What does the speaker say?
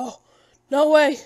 Oh, no way.